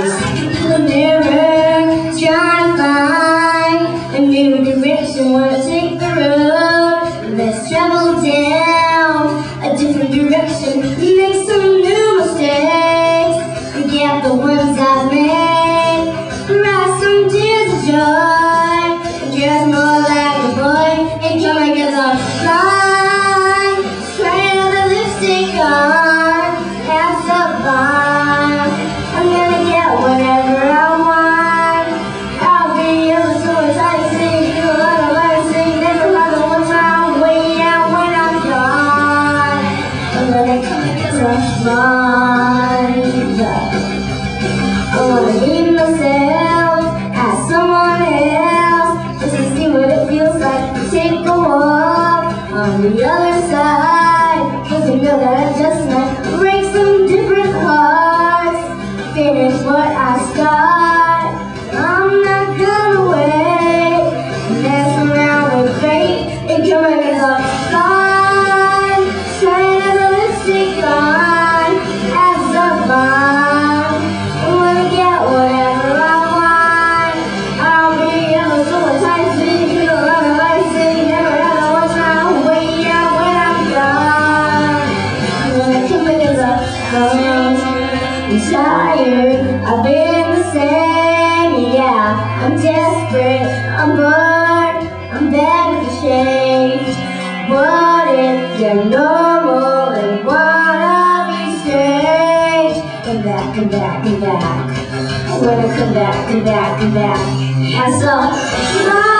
sĩ yêu em together and just now break some different hearts, Finish what I start. I'm not gonna wait. Mess around with fate and come and I'm tired, I've been the same, yeah. I'm desperate, I'm bored, I'm begging for change. What if you're normal? And one of you strange? Come back, come back, come back. I wanna come back, come back, come back. I saw